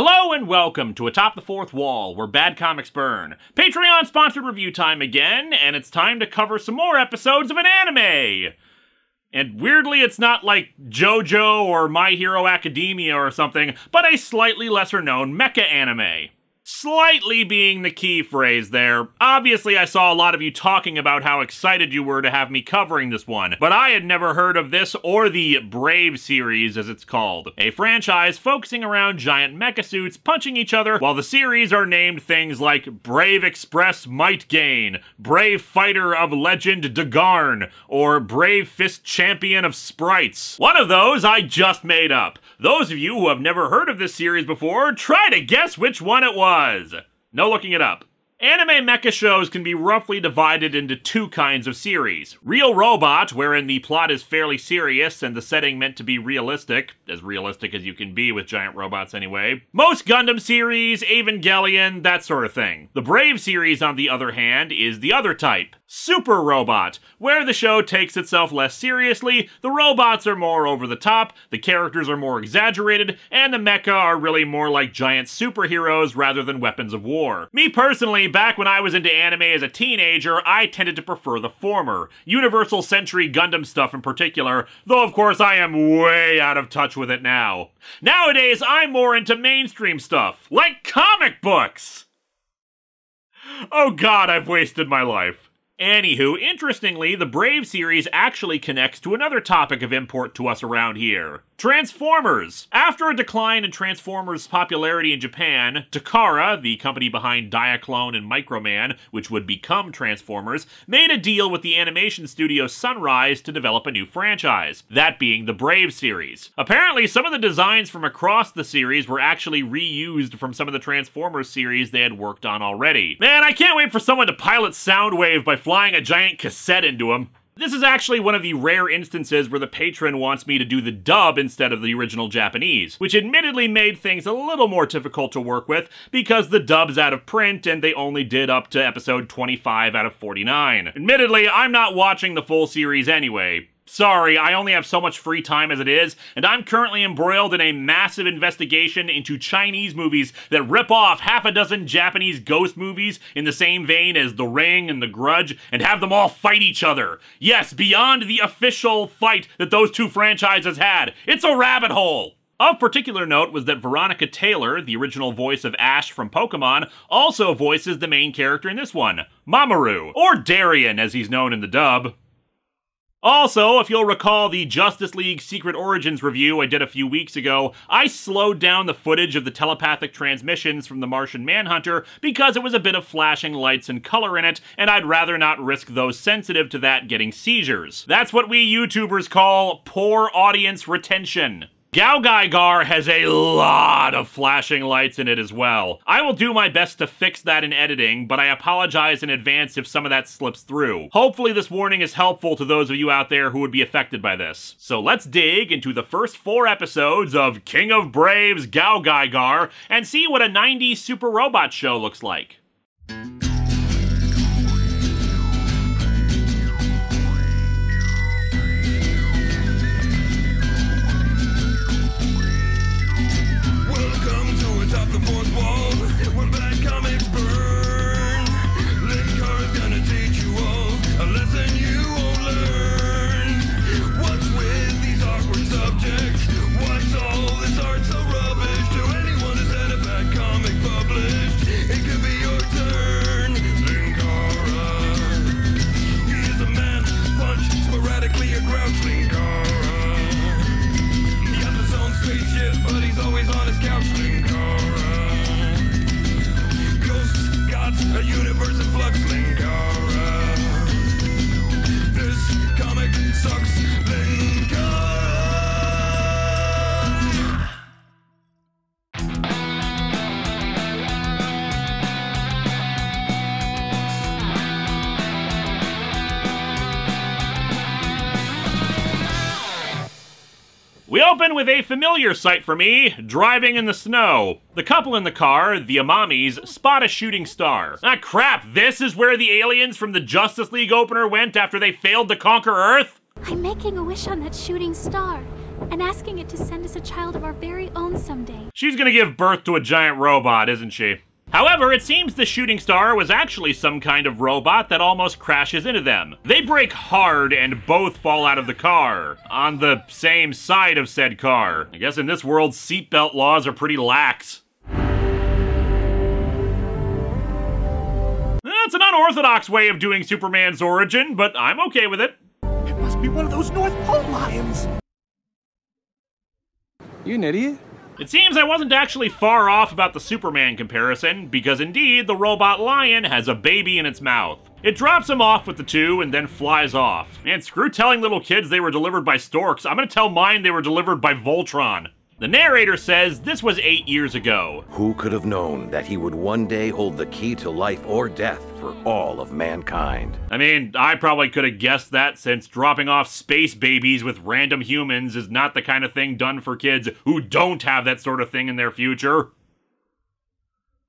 Hello and welcome to Atop the Fourth Wall, where bad comics burn. Patreon sponsored review time again, and it's time to cover some more episodes of an anime! And weirdly, it's not like JoJo or My Hero Academia or something, but a slightly lesser known mecha anime slightly being the key phrase there. Obviously, I saw a lot of you talking about how excited you were to have me covering this one, but I had never heard of this or the Brave series, as it's called. A franchise focusing around giant mecha suits punching each other, while the series are named things like Brave Express Might Gain, Brave Fighter of Legend Dagarn, or Brave Fist Champion of Sprites. One of those I just made up. Those of you who have never heard of this series before, try to guess which one it was was. No looking it up. Anime mecha shows can be roughly divided into two kinds of series. Real Robot, wherein the plot is fairly serious and the setting meant to be realistic, as realistic as you can be with giant robots anyway. Most Gundam series, Evangelion, that sort of thing. The Brave series, on the other hand, is the other type. Super Robot, where the show takes itself less seriously, the robots are more over the top, the characters are more exaggerated, and the mecha are really more like giant superheroes rather than weapons of war. Me personally, back when I was into anime as a teenager, I tended to prefer the former, Universal Century Gundam stuff in particular, though of course I am way out of touch with it now. Nowadays, I'm more into mainstream stuff, like comic books! Oh god, I've wasted my life. Anywho, interestingly, the Brave series actually connects to another topic of import to us around here. Transformers! After a decline in Transformers' popularity in Japan, Takara, the company behind Diaclone and Microman, which would become Transformers, made a deal with the animation studio Sunrise to develop a new franchise, that being the Brave series. Apparently, some of the designs from across the series were actually reused from some of the Transformers series they had worked on already. Man, I can't wait for someone to pilot Soundwave by flying a giant cassette into him. This is actually one of the rare instances where the patron wants me to do the dub instead of the original Japanese, which admittedly made things a little more difficult to work with because the dub's out of print and they only did up to episode 25 out of 49. Admittedly, I'm not watching the full series anyway, Sorry, I only have so much free time as it is, and I'm currently embroiled in a massive investigation into Chinese movies that rip off half a dozen Japanese ghost movies in the same vein as The Ring and The Grudge and have them all fight each other. Yes, beyond the official fight that those two franchises had. It's a rabbit hole! Of particular note was that Veronica Taylor, the original voice of Ash from Pokemon, also voices the main character in this one, Mamoru, or Darien as he's known in the dub. Also, if you'll recall the Justice League Secret Origins review I did a few weeks ago, I slowed down the footage of the telepathic transmissions from the Martian Manhunter because it was a bit of flashing lights and color in it, and I'd rather not risk those sensitive to that getting seizures. That's what we YouTubers call poor audience retention. GaoGaiGar has a lot of flashing lights in it as well. I will do my best to fix that in editing, but I apologize in advance if some of that slips through. Hopefully this warning is helpful to those of you out there who would be affected by this. So let's dig into the first four episodes of King of Braves GaoGaiGar and see what a 90s super robot show looks like. Open with a familiar sight for me, driving in the snow. The couple in the car, the Amamis, spot a shooting star. Ah crap, this is where the aliens from the Justice League opener went after they failed to conquer Earth? I'm making a wish on that shooting star. and asking it to send us a child of our very own someday. She's gonna give birth to a giant robot, isn't she? However, it seems the shooting star was actually some kind of robot that almost crashes into them. They brake hard and both fall out of the car, on the same side of said car. I guess in this world, seatbelt laws are pretty lax. That's an unorthodox way of doing Superman's origin, but I'm okay with it. It must be one of those North Pole lions. You an idiot? It seems I wasn't actually far off about the Superman comparison, because indeed, the robot lion has a baby in its mouth. It drops him off with the two and then flies off. Man, screw telling little kids they were delivered by storks. I'm gonna tell mine they were delivered by Voltron. The narrator says this was eight years ago. Who could have known that he would one day hold the key to life or death for all of mankind? I mean, I probably could have guessed that since dropping off space babies with random humans is not the kind of thing done for kids who don't have that sort of thing in their future.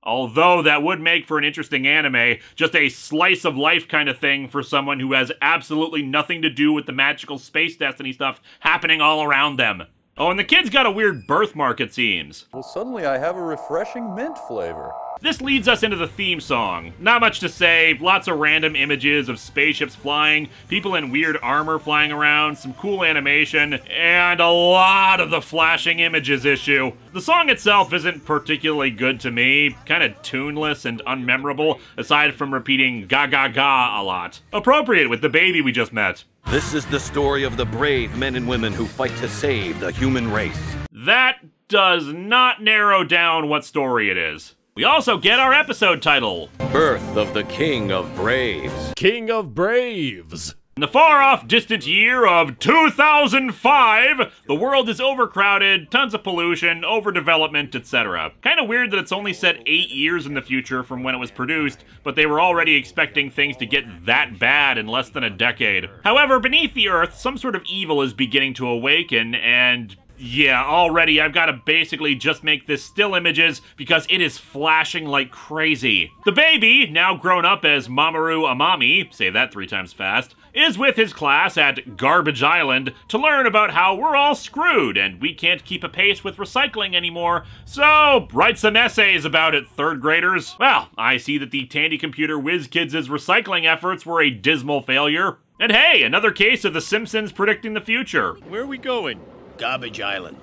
Although that would make for an interesting anime, just a slice of life kind of thing for someone who has absolutely nothing to do with the magical space destiny stuff happening all around them. Oh, and the kid's got a weird birthmark, it seems. Well, suddenly I have a refreshing mint flavor. This leads us into the theme song. Not much to say, lots of random images of spaceships flying, people in weird armor flying around, some cool animation, and a lot of the flashing images issue. The song itself isn't particularly good to me, kind of tuneless and unmemorable, aside from repeating ga ga ga a lot. Appropriate with the baby we just met. This is the story of the brave men and women who fight to save the human race. That does not narrow down what story it is. We also get our episode title. Birth of the King of Braves. King of Braves. In the far off distant year of 2005, the world is overcrowded, tons of pollution, overdevelopment, etc. Kinda weird that it's only set 8 years in the future from when it was produced, but they were already expecting things to get that bad in less than a decade. However, beneath the earth, some sort of evil is beginning to awaken, and yeah, already I've got to basically just make this still images because it is flashing like crazy. The baby, now grown up as Mamoru Amami, say that three times fast, is with his class at Garbage Island to learn about how we're all screwed and we can't keep a pace with recycling anymore, so write some essays about it, third graders. Well, I see that the Tandy Computer Whiz Kids' recycling efforts were a dismal failure. And hey, another case of The Simpsons predicting the future. Where are we going? Garbage Island.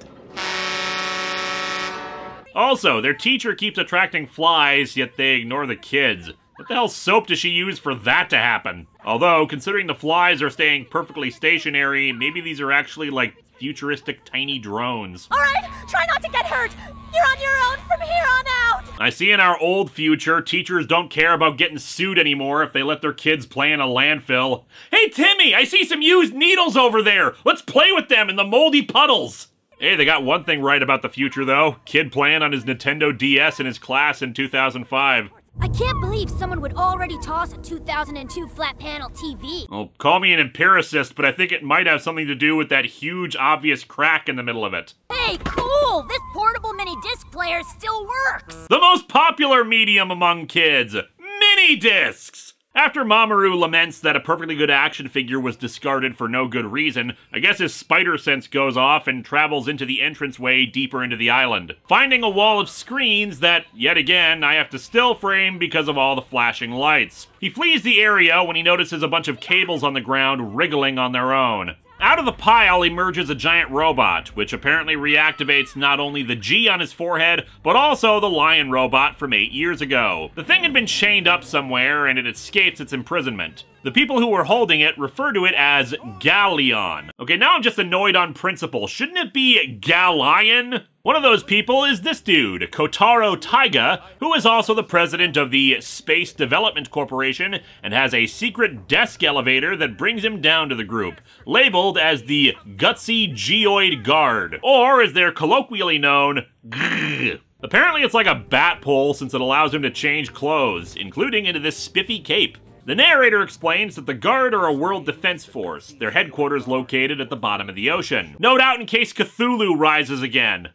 Also, their teacher keeps attracting flies, yet they ignore the kids. What the hell soap does she use for that to happen? Although, considering the flies are staying perfectly stationary, maybe these are actually like futuristic tiny drones. All right, try not to get hurt. You're on your own from here on out. I see in our old future, teachers don't care about getting sued anymore if they let their kids play in a landfill. Hey, Timmy, I see some used needles over there. Let's play with them in the moldy puddles. Hey, they got one thing right about the future, though. Kid playing on his Nintendo DS in his class in 2005. I can't believe someone would already toss a 2002 flat panel TV. Well, call me an empiricist, but I think it might have something to do with that huge, obvious crack in the middle of it. Hey, cool! This portable mini disc player still works! The most popular medium among kids mini discs! After Mamoru laments that a perfectly good action figure was discarded for no good reason, I guess his spider sense goes off and travels into the entranceway deeper into the island, finding a wall of screens that, yet again, I have to still frame because of all the flashing lights. He flees the area when he notices a bunch of cables on the ground wriggling on their own. Out of the pile emerges a giant robot, which apparently reactivates not only the G on his forehead, but also the lion robot from eight years ago. The thing had been chained up somewhere, and it escapes its imprisonment. The people who were holding it refer to it as Galleon. Okay, now I'm just annoyed on principle. Shouldn't it be Gallion? One of those people is this dude, Kotaro Taiga, who is also the president of the Space Development Corporation and has a secret desk elevator that brings him down to the group, labeled as the Gutsy Geoid Guard, or as they're colloquially known, Grrr. Apparently it's like a bat pole since it allows him to change clothes, including into this spiffy cape. The narrator explains that the Guard are a world defense force, their headquarters located at the bottom of the ocean. No doubt in case Cthulhu rises again.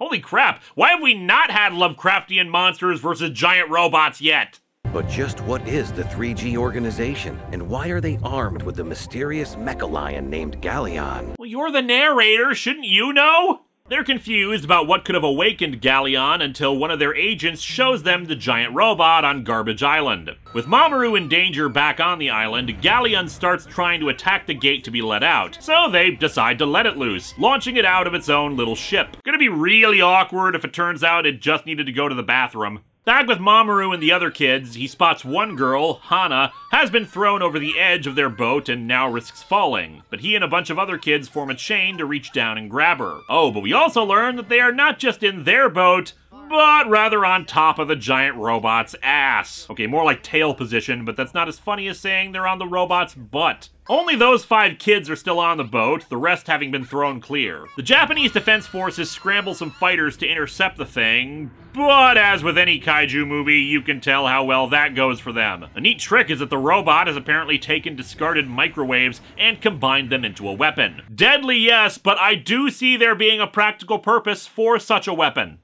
Holy crap, why have we not had Lovecraftian monsters versus giant robots yet? But just what is the 3G organization, and why are they armed with the mysterious mecha lion named Galleon? Well, you're the narrator, shouldn't you know? They're confused about what could have awakened Galleon until one of their agents shows them the giant robot on Garbage Island. With Mamoru in danger back on the island, Galleon starts trying to attack the gate to be let out, so they decide to let it loose, launching it out of its own little ship. Gonna be really awkward if it turns out it just needed to go to the bathroom. Back with Mamoru and the other kids, he spots one girl, Hana, has been thrown over the edge of their boat and now risks falling. But he and a bunch of other kids form a chain to reach down and grab her. Oh, but we also learn that they are not just in their boat, but rather on top of the giant robot's ass. Okay, more like tail position, but that's not as funny as saying they're on the robot's butt. Only those five kids are still on the boat, the rest having been thrown clear. The Japanese Defense Forces scramble some fighters to intercept the thing, but as with any kaiju movie, you can tell how well that goes for them. A neat trick is that the robot has apparently taken discarded microwaves and combined them into a weapon. Deadly, yes, but I do see there being a practical purpose for such a weapon.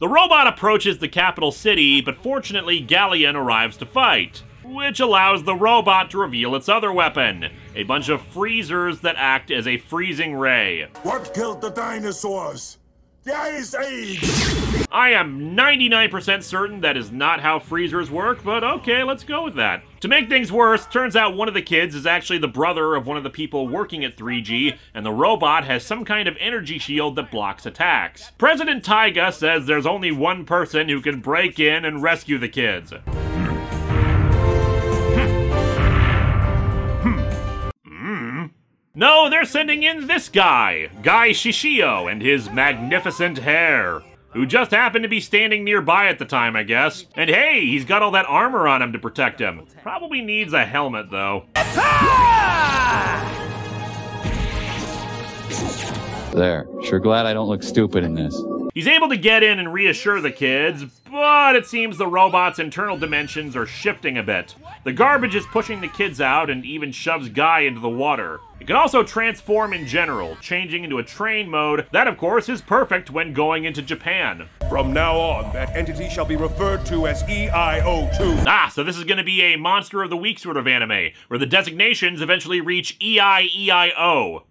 The robot approaches the capital city, but fortunately Galleon arrives to fight, which allows the robot to reveal its other weapon, a bunch of freezers that act as a freezing ray. What killed the dinosaurs? Age! I am 99% certain that is not how freezers work, but okay, let's go with that. To make things worse, turns out one of the kids is actually the brother of one of the people working at 3G, and the robot has some kind of energy shield that blocks attacks. President Taiga says there's only one person who can break in and rescue the kids. No, they're sending in this guy, Guy Shishio, and his magnificent hair. Who just happened to be standing nearby at the time, I guess. And hey, he's got all that armor on him to protect him. Probably needs a helmet, though. There. Sure glad I don't look stupid in this. He's able to get in and reassure the kids, but it seems the robot's internal dimensions are shifting a bit. The garbage is pushing the kids out and even shoves Guy into the water. It can also transform in general, changing into a train mode. That, of course, is perfect when going into Japan. From now on, that entity shall be referred to as E EIO2. Ah, so this is going to be a Monster of the Week sort of anime, where the designations eventually reach EIEIO.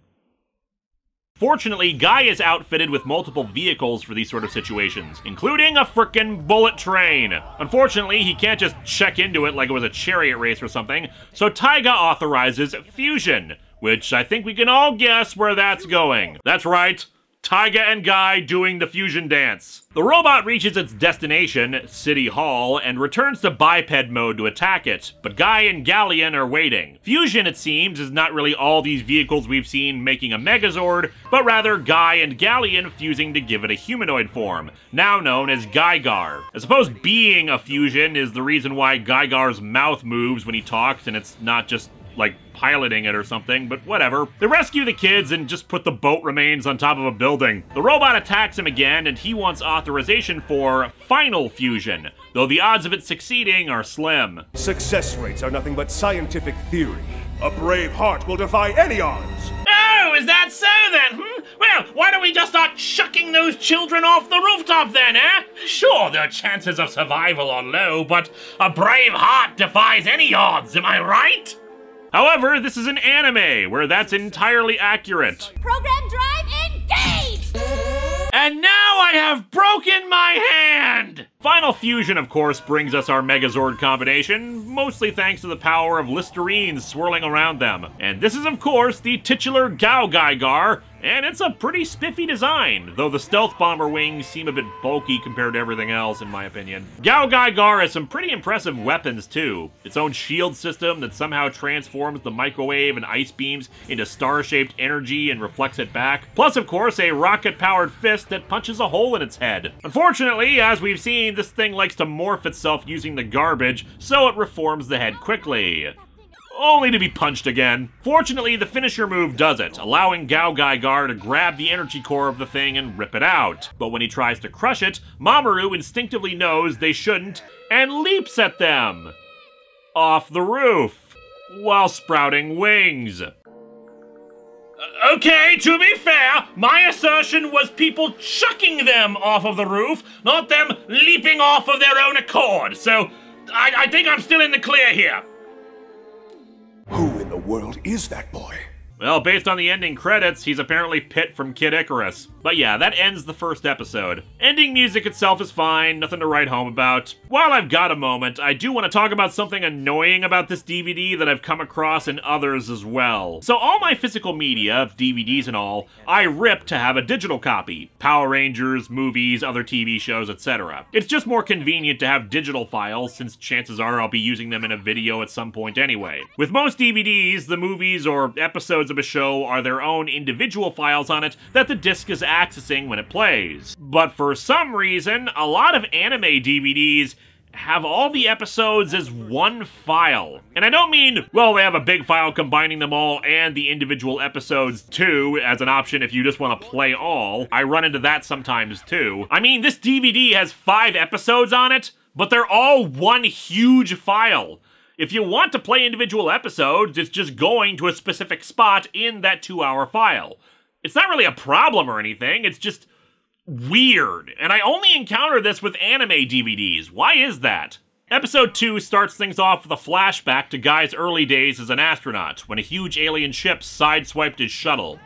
Fortunately, Guy is outfitted with multiple vehicles for these sort of situations, including a frickin' bullet train. Unfortunately, he can't just check into it like it was a chariot race or something, so Taiga authorizes fusion, which I think we can all guess where that's going. That's right. Taiga and Guy doing the fusion dance. The robot reaches its destination, City Hall, and returns to biped mode to attack it, but Guy and Galleon are waiting. Fusion, it seems, is not really all these vehicles we've seen making a Megazord, but rather Guy and Galleon fusing to give it a humanoid form, now known as GaiGar. I suppose being a fusion is the reason why GaiGar's mouth moves when he talks and it's not just like piloting it or something, but whatever. They rescue the kids and just put the boat remains on top of a building. The robot attacks him again, and he wants authorization for final fusion, though the odds of it succeeding are slim. Success rates are nothing but scientific theory. A brave heart will defy any odds. Oh, is that so then? Hmm? Well, why don't we just start chucking those children off the rooftop then, eh? Sure, their chances of survival are low, but a brave heart defies any odds, am I right? However, this is an anime, where that's entirely accurate. Program drive engaged! And now I have broken my hand! Final Fusion, of course, brings us our Megazord combination, mostly thanks to the power of Listerines swirling around them. And this is, of course, the titular GaoGaiGar, and it's a pretty spiffy design, though the stealth bomber wings seem a bit bulky compared to everything else, in my opinion. GaoGaiGar has some pretty impressive weapons, too. Its own shield system that somehow transforms the microwave and ice beams into star-shaped energy and reflects it back. Plus, of course, a rocket-powered fist that punches a hole in its head. Unfortunately, as we've seen, this thing likes to morph itself using the garbage, so it reforms the head quickly only to be punched again. Fortunately, the finisher move does it, allowing GaoGaiGar to grab the energy core of the thing and rip it out. But when he tries to crush it, Mamoru instinctively knows they shouldn't and leaps at them off the roof while sprouting wings. Okay, to be fair, my assertion was people chucking them off of the roof, not them leaping off of their own accord. So I, I think I'm still in the clear here. Who in the world is that boy? Well, based on the ending credits, he's apparently Pit from Kid Icarus. But yeah, that ends the first episode. Ending music itself is fine, nothing to write home about. While I've got a moment, I do want to talk about something annoying about this DVD that I've come across in others as well. So all my physical media, DVDs and all, I rip to have a digital copy. Power Rangers, movies, other TV shows, etc. It's just more convenient to have digital files since chances are I'll be using them in a video at some point anyway. With most DVDs, the movies or episodes of a show are their own individual files on it that the disc is accessing when it plays. But for some reason, a lot of anime DVDs have all the episodes as one file. And I don't mean, well, they have a big file combining them all and the individual episodes too, as an option if you just want to play all. I run into that sometimes too. I mean, this DVD has five episodes on it, but they're all one huge file. If you want to play individual episodes, it's just going to a specific spot in that two hour file. It's not really a problem or anything, it's just weird. And I only encounter this with anime DVDs. Why is that? Episode 2 starts things off with a flashback to Guy's early days as an astronaut, when a huge alien ship sideswiped his shuttle.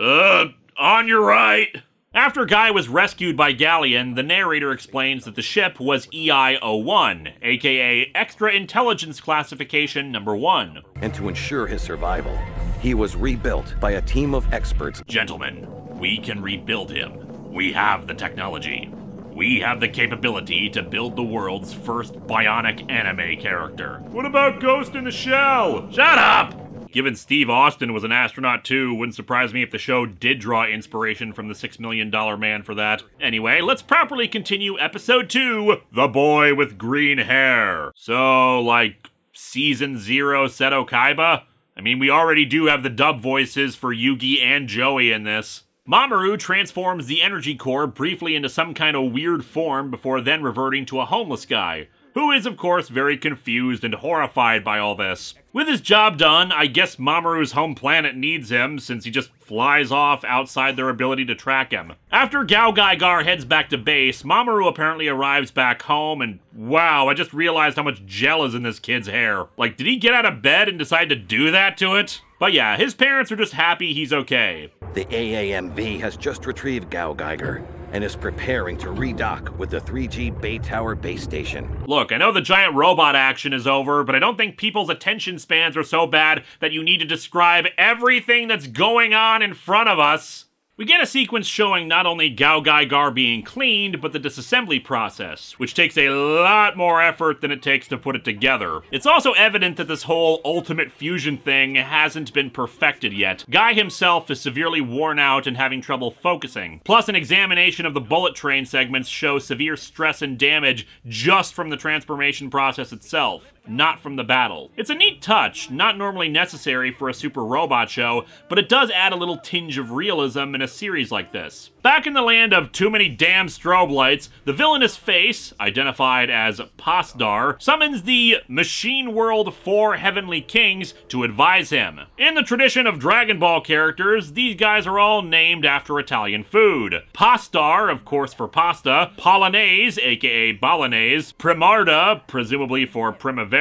Uh, on your right. After Guy was rescued by Galleon, the narrator explains that the ship was EI-01, aka Extra Intelligence Classification Number 1. And to ensure his survival, he was rebuilt by a team of experts. Gentlemen, we can rebuild him. We have the technology. We have the capability to build the world's first bionic anime character. What about Ghost in the Shell? Shut up! Given Steve Austin was an astronaut too, wouldn't surprise me if the show did draw inspiration from the Six Million Dollar Man for that. Anyway, let's properly continue episode 2 The Boy with Green Hair. So, like, season 0 Seto Kaiba? I mean, we already do have the dub voices for Yugi and Joey in this. Mamoru transforms the energy core briefly into some kind of weird form before then reverting to a homeless guy, who is, of course, very confused and horrified by all this. With his job done, I guess Mamoru's home planet needs him since he just flies off outside their ability to track him. After Gao Gaigar heads back to base, Mamoru apparently arrives back home and wow, I just realized how much gel is in this kid's hair. Like, did he get out of bed and decide to do that to it? But yeah, his parents are just happy he's okay. The AAMV has just retrieved GaoGaiGar and is preparing to redock with the 3G Bay Tower base station. Look, I know the giant robot action is over, but I don't think people's attention spans are so bad that you need to describe everything that's going on in front of us. We get a sequence showing not only Gao Gai Gar being cleaned, but the disassembly process, which takes a lot more effort than it takes to put it together. It's also evident that this whole ultimate fusion thing hasn't been perfected yet. Guy himself is severely worn out and having trouble focusing. Plus, an examination of the bullet train segments shows severe stress and damage just from the transformation process itself not from the battle. It's a neat touch, not normally necessary for a super robot show, but it does add a little tinge of realism in a series like this. Back in the land of too many damn strobe lights, the villainous face, identified as Pasdar, summons the Machine World Four Heavenly Kings to advise him. In the tradition of Dragon Ball characters, these guys are all named after Italian food. Pastar, of course for pasta, Polonaise, aka Bolognese, Primada, presumably for Primavera,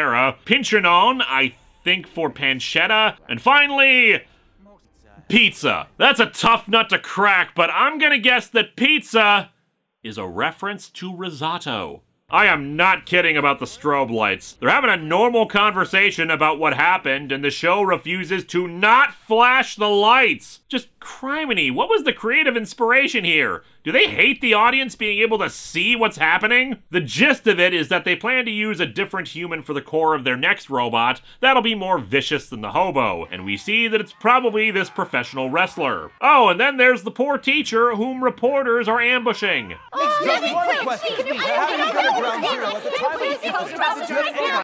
Penchinon, I think for pancetta, and finally, pizza. That's a tough nut to crack, but I'm gonna guess that pizza is a reference to risotto. I am not kidding about the strobe lights. They're having a normal conversation about what happened, and the show refuses to not flash the lights. Just criminy, what was the creative inspiration here? Do they hate the audience being able to see what's happening? The gist of it is that they plan to use a different human for the core of their next robot that'll be more vicious than the hobo, and we see that it's probably this professional wrestler. Oh, and then there's the poor teacher whom reporters are ambushing.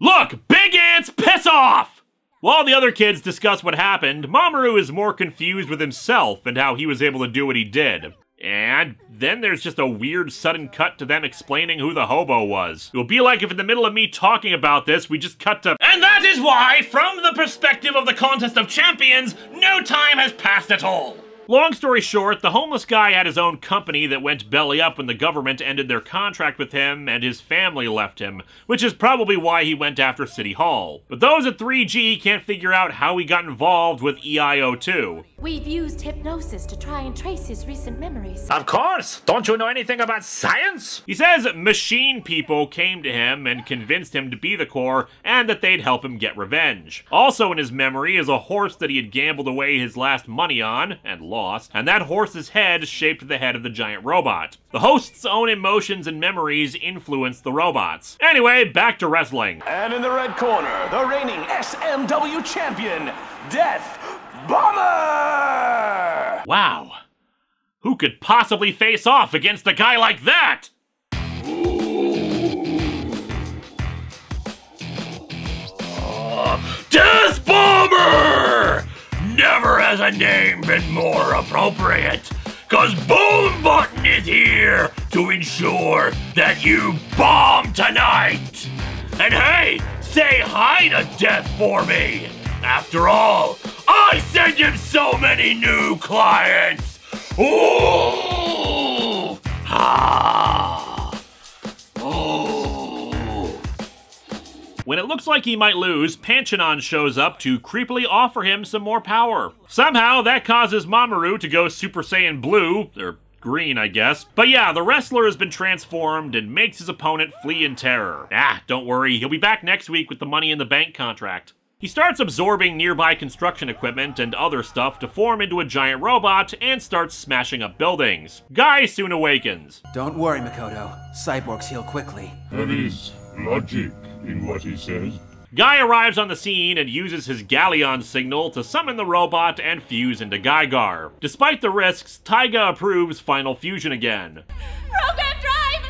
Look, big ants, piss off! While the other kids discuss what happened, Mamoru is more confused with himself and how he was able to do what he did. And then there's just a weird sudden cut to them explaining who the hobo was. It'll be like if in the middle of me talking about this, we just cut to. And that is why, from the perspective of the Contest of Champions, no time has passed at all. Long story short, the homeless guy had his own company that went belly up when the government ended their contract with him and his family left him, which is probably why he went after City Hall. But those at 3G can't figure out how he got involved with E EIO2. We've used hypnosis to try and trace his recent memories. Of course! Don't you know anything about science? He says machine people came to him and convinced him to be the core and that they'd help him get revenge. Also in his memory is a horse that he had gambled away his last money on and lost, and that horse's head shaped the head of the giant robot. The host's own emotions and memories influenced the robots. Anyway, back to wrestling. And in the red corner, the reigning SMW champion, Death Bomber! Wow. Who could possibly face off against a guy like that? Has a name been more appropriate. Cause Bone Button is here to ensure that you bomb tonight. And hey, say hi to Death for me. After all, I send him so many new clients. Ooh! Ah! When it looks like he might lose, Penchinon shows up to creepily offer him some more power. Somehow, that causes Mamoru to go Super Saiyan Blue, or green, I guess. But yeah, the wrestler has been transformed and makes his opponent flee in terror. Ah, don't worry, he'll be back next week with the Money in the Bank contract. He starts absorbing nearby construction equipment and other stuff to form into a giant robot and starts smashing up buildings. Guy soon awakens. Don't worry, Mikoto. Cyborgs heal quickly. There is logic in what he says. Guy arrives on the scene and uses his Galleon signal to summon the robot and fuse into GaiGar. Despite the risks, Taiga approves final fusion again. Program drive!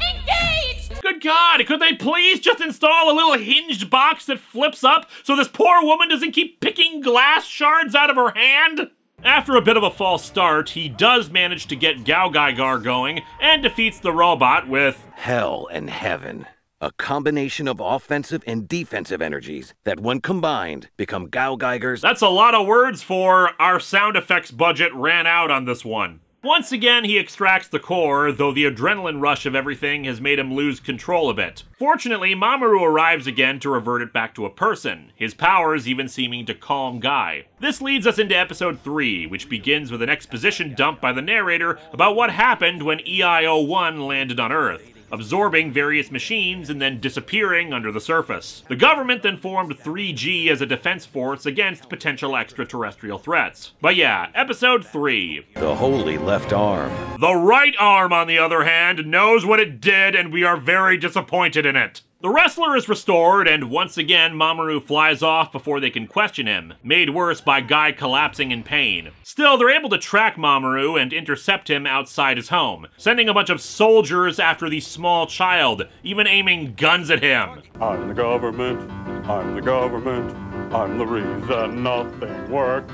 Engaged! Good God, could they please just install a little hinged box that flips up so this poor woman doesn't keep picking glass shards out of her hand? After a bit of a false start, he does manage to get GaoGaiGar going and defeats the robot with Hell and heaven. A combination of offensive and defensive energies that, when combined, become GaoGaiGar's. That's a lot of words for our sound effects budget ran out on this one. Once again, he extracts the core, though the adrenaline rush of everything has made him lose control a bit. Fortunately, Mamoru arrives again to revert it back to a person, his powers even seeming to calm Guy. This leads us into episode 3, which begins with an exposition dump by the narrator about what happened when E EIO-1 landed on Earth absorbing various machines and then disappearing under the surface. The government then formed 3G as a defense force against potential extraterrestrial threats. But yeah, episode 3. The holy left arm. The right arm, on the other hand, knows what it did, and we are very disappointed in it. The wrestler is restored, and once again, Mamoru flies off before they can question him, made worse by Guy collapsing in pain. Still, they're able to track Mamoru and intercept him outside his home, sending a bunch of soldiers after the small child, even aiming guns at him. I'm the government. I'm the government. I'm the reason nothing works.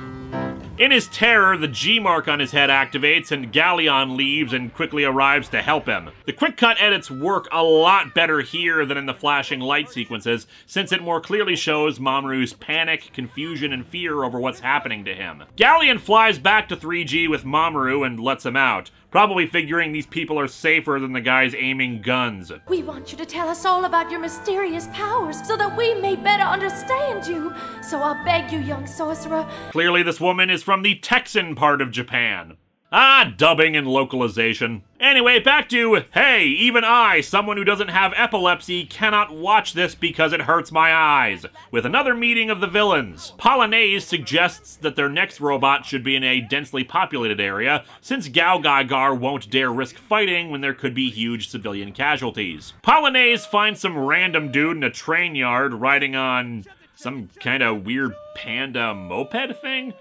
In his terror, the G mark on his head activates and Galleon leaves and quickly arrives to help him. The quick cut edits work a lot better here than in the flashing light sequences, since it more clearly shows Mamoru's panic, confusion, and fear over what's happening to him. Galleon flies back to 3G with Mamoru and lets him out, probably figuring these people are safer than the guys aiming guns. We want you to tell us all about your mysterious powers so that we may better understand you. So I beg you, young sorcerer. Clearly, this woman is from the Texan part of Japan. Ah, dubbing and localization. Anyway, back to hey, even I, someone who doesn't have epilepsy, cannot watch this because it hurts my eyes. With another meeting of the villains. Polonaise suggests that their next robot should be in a densely populated area, since Gao Gaigar won't dare risk fighting when there could be huge civilian casualties. Polonaise finds some random dude in a train yard riding on some kind of weird panda moped thing?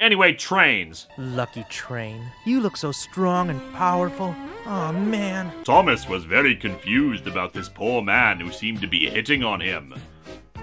Anyway, trains. Lucky train. You look so strong and powerful. Oh man. Thomas was very confused about this poor man who seemed to be hitting on him.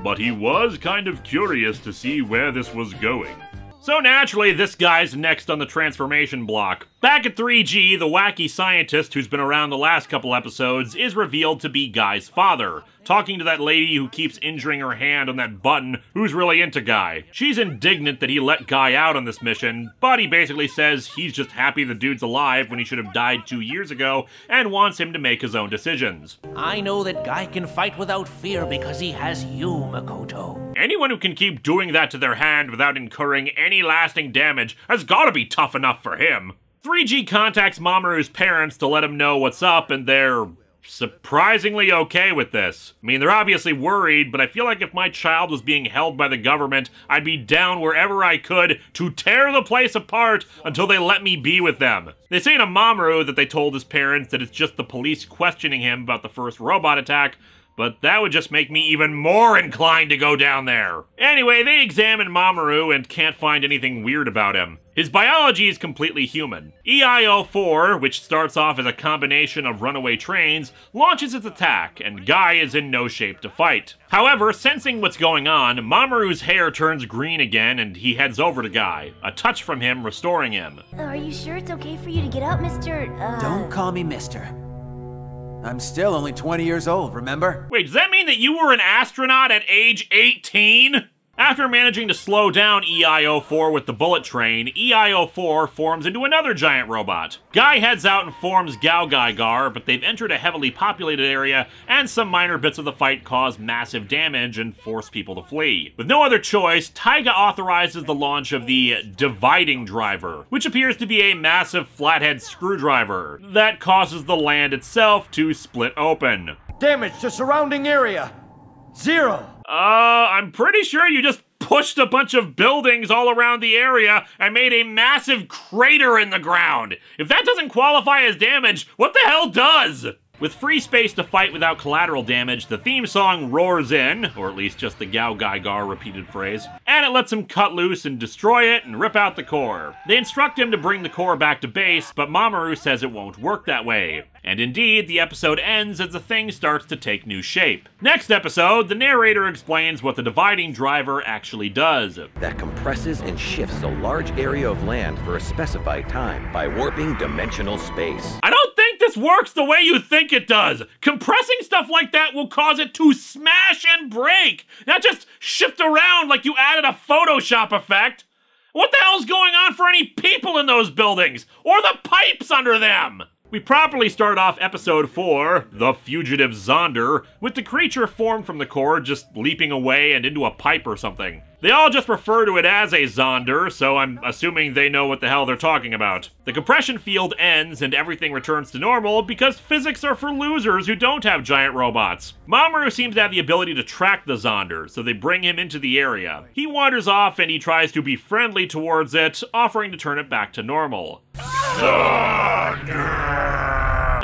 But he was kind of curious to see where this was going. So naturally, this guy's next on the transformation block. Back at 3G, the wacky scientist who's been around the last couple episodes is revealed to be Guy's father, talking to that lady who keeps injuring her hand on that button who's really into Guy. She's indignant that he let Guy out on this mission, but he basically says he's just happy the dude's alive when he should have died two years ago and wants him to make his own decisions. I know that Guy can fight without fear because he has you, Mikoto. Anyone who can keep doing that to their hand without incurring any lasting damage has gotta be tough enough for him. 3G contacts Mamoru's parents to let him know what's up, and they're surprisingly okay with this. I mean, they're obviously worried, but I feel like if my child was being held by the government, I'd be down wherever I could to tear the place apart until they let me be with them. They say to Mamoru that they told his parents that it's just the police questioning him about the first robot attack, but that would just make me even more inclined to go down there. Anyway, they examine Mamoru and can't find anything weird about him. His biology is completely human. EIO-4, which starts off as a combination of runaway trains, launches its attack, and Guy is in no shape to fight. However, sensing what's going on, Mamoru's hair turns green again and he heads over to Guy, a touch from him restoring him. Are you sure it's okay for you to get up, Mr. Uh... Don't call me mister. I'm still only 20 years old, remember? Wait, does that mean that you were an astronaut at age 18? After managing to slow down EIO-4 with the bullet train, EIO-4 forms into another giant robot. Guy heads out and forms Gao Gaigar, but they've entered a heavily populated area, and some minor bits of the fight cause massive damage and force people to flee. With no other choice, Taiga authorizes the launch of the Dividing Driver, which appears to be a massive flathead screwdriver that causes the land itself to split open. Damage to surrounding area. Zero. Uh, I'm pretty sure you just pushed a bunch of buildings all around the area and made a massive crater in the ground. If that doesn't qualify as damage, what the hell does? With free space to fight without collateral damage, the theme song roars in, or at least just the Gao Gaigar repeated phrase, and it lets him cut loose and destroy it and rip out the core. They instruct him to bring the core back to base, but Mamoru says it won't work that way. And indeed, the episode ends as the thing starts to take new shape. Next episode, the narrator explains what the dividing driver actually does. That compresses and shifts a large area of land for a specified time by warping dimensional space. I works the way you think it does. Compressing stuff like that will cause it to smash and break, not just shift around like you added a Photoshop effect. What the hell's going on for any people in those buildings? Or the pipes under them? We properly start off episode 4, The Fugitive Zonder, with the creature formed from the core just leaping away and into a pipe or something. They all just refer to it as a Zonder, so I'm assuming they know what the hell they're talking about. The compression field ends and everything returns to normal because physics are for losers who don't have giant robots. Mamoru seems to have the ability to track the Zonder, so they bring him into the area. He wanders off and he tries to be friendly towards it, offering to turn it back to normal.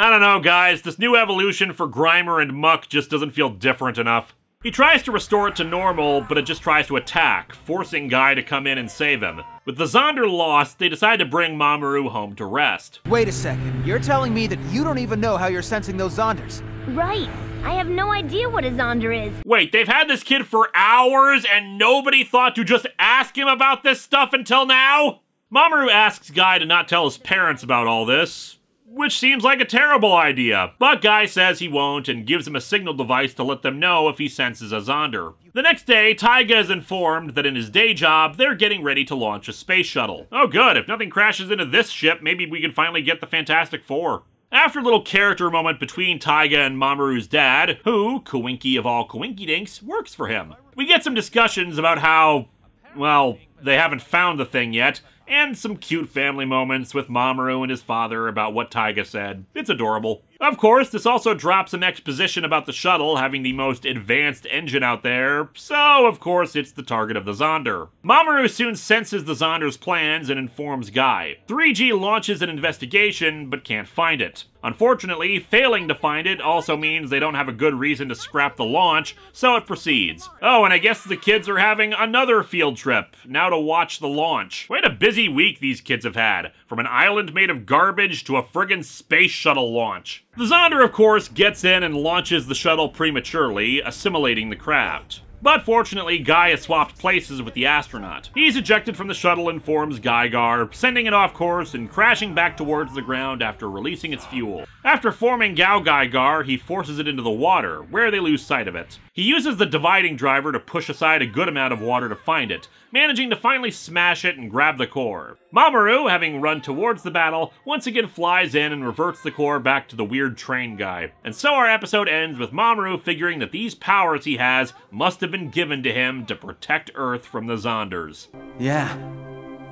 I don't know, guys. This new evolution for Grimer and Muk just doesn't feel different enough. He tries to restore it to normal, but it just tries to attack, forcing Guy to come in and save him. With the Zonder lost, they decide to bring Mamoru home to rest. Wait a second, you're telling me that you don't even know how you're sensing those Zonders? Right. I have no idea what a Zonder is. Wait, they've had this kid for hours and nobody thought to just ask him about this stuff until now? Mamoru asks Guy to not tell his parents about all this, which seems like a terrible idea. But Guy says he won't and gives him a signal device to let them know if he senses a Zonder. The next day, Taiga is informed that in his day job, they're getting ready to launch a space shuttle. Oh good, if nothing crashes into this ship, maybe we can finally get the Fantastic Four. After a little character moment between Taiga and Mamoru's dad, who, Coinky of all Coinkydinks, works for him. We get some discussions about how, well, they haven't found the thing yet, and some cute family moments with Mamoru and his father about what Taiga said. It's adorable. Of course, this also drops some exposition about the shuttle having the most advanced engine out there, so of course it's the target of the Zonder. Mamoru soon senses the Zonder's plans and informs Guy. 3G launches an investigation, but can't find it. Unfortunately, failing to find it also means they don't have a good reason to scrap the launch, so it proceeds. Oh, and I guess the kids are having another field trip, now to watch the launch. What a busy week these kids have had, from an island made of garbage to a friggin' space shuttle launch. The Zonder, of course, gets in and launches the shuttle prematurely, assimilating the craft. But fortunately, Guy has swapped places with the astronaut. He's ejected from the shuttle and forms Gaigar, sending it off course and crashing back towards the ground after releasing its fuel. After forming Gao Gaigar, he forces it into the water, where they lose sight of it. He uses the dividing driver to push aside a good amount of water to find it, managing to finally smash it and grab the core. Mamoru, having run towards the battle, once again flies in and reverts the core back to the weird train guy. And so our episode ends with Mamoru figuring that these powers he has must have been given to him to protect Earth from the Zonders. Yeah,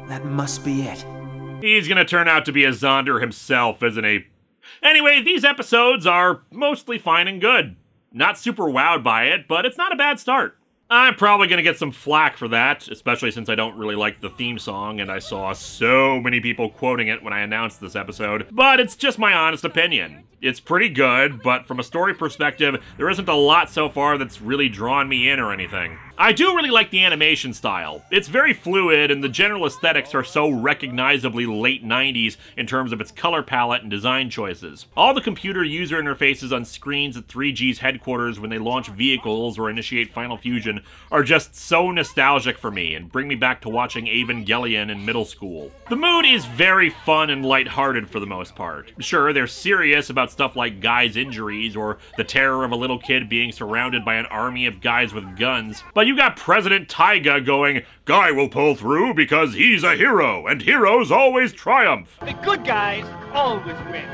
that must be it. He's gonna turn out to be a Zonder himself, isn't he? Anyway, these episodes are mostly fine and good. Not super wowed by it, but it's not a bad start. I'm probably to get some flack for that, especially since I don't really like the theme song and I saw so many people quoting it when I announced this episode, but it's just my honest opinion. It's pretty good, but from a story perspective, there isn't a lot so far that's really drawn me in or anything. I do really like the animation style. It's very fluid, and the general aesthetics are so recognizably late 90s in terms of its color palette and design choices. All the computer user interfaces on screens at 3G's headquarters when they launch vehicles or initiate Final Fusion are just so nostalgic for me and bring me back to watching Evangelion in middle school. The mood is very fun and lighthearted for the most part. Sure, they're serious about stuff like Guy's injuries or the terror of a little kid being surrounded by an army of guys with guns, but you got President Taiga going, Guy will pull through because he's a hero, and heroes always triumph. The good guys always win,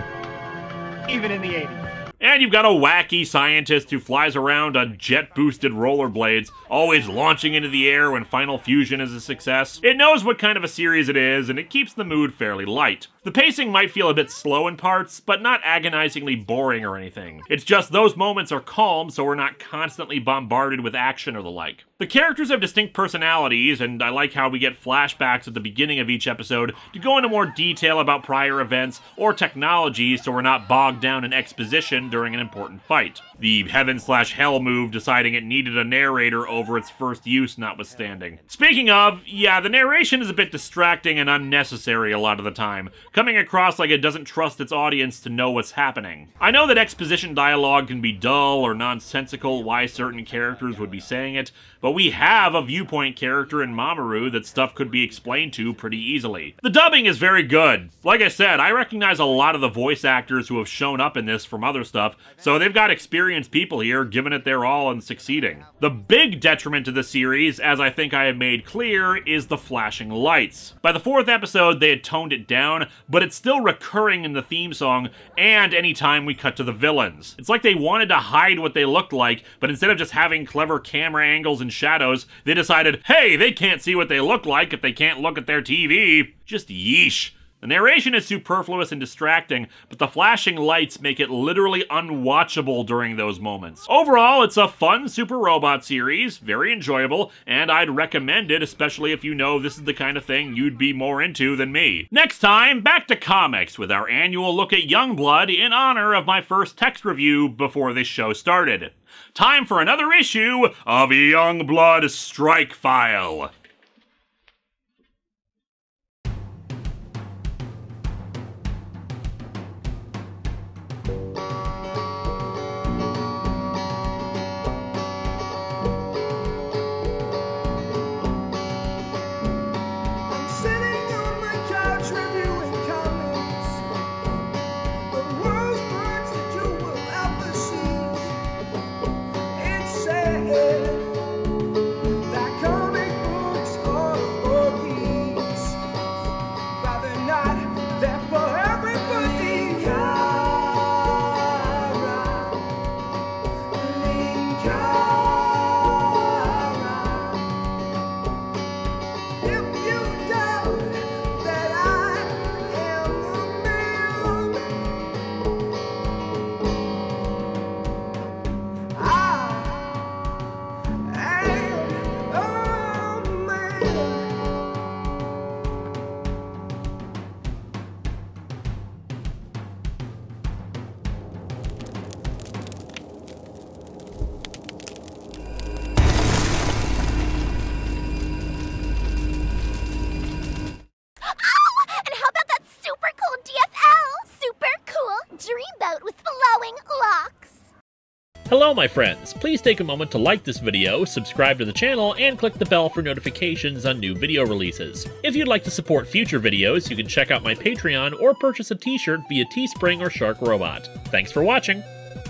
even in the 80s. And you've got a wacky scientist who flies around on jet boosted rollerblades, always launching into the air when Final Fusion is a success. It knows what kind of a series it is, and it keeps the mood fairly light. The pacing might feel a bit slow in parts, but not agonizingly boring or anything. It's just those moments are calm, so we're not constantly bombarded with action or the like. The characters have distinct personalities, and I like how we get flashbacks at the beginning of each episode to go into more detail about prior events or technology so we're not bogged down in exposition during an important fight. The heaven slash hell move deciding it needed a narrator over its first use notwithstanding. Speaking of, yeah, the narration is a bit distracting and unnecessary a lot of the time, coming across like it doesn't trust its audience to know what's happening. I know that exposition dialogue can be dull or nonsensical why certain characters would be saying it, but we have a viewpoint character in Mamoru that stuff could be explained to pretty easily. The dubbing is very good. Like I said, I recognize a lot of the voice actors who have shown up in this from other stuff, so they've got experienced people here giving it their all and succeeding. The big detriment to the series, as I think I have made clear, is the flashing lights. By the fourth episode, they had toned it down, but it's still recurring in the theme song and anytime we cut to the villains. It's like they wanted to hide what they looked like, but instead of just having clever camera angles and shadows, they decided, hey, they can't see what they look like if they can't look at their TV. Just yeesh. The narration is superfluous and distracting, but the flashing lights make it literally unwatchable during those moments. Overall, it's a fun Super Robot series, very enjoyable, and I'd recommend it, especially if you know this is the kind of thing you'd be more into than me. Next time, back to comics with our annual look at Youngblood in honor of my first text review before this show started. Time for another issue of Youngblood Strike File. Hello, my friends. Please take a moment to like this video, subscribe to the channel, and click the bell for notifications on new video releases. If you'd like to support future videos, you can check out my Patreon or purchase a t-shirt via Teespring or Shark Robot. Thanks for watching!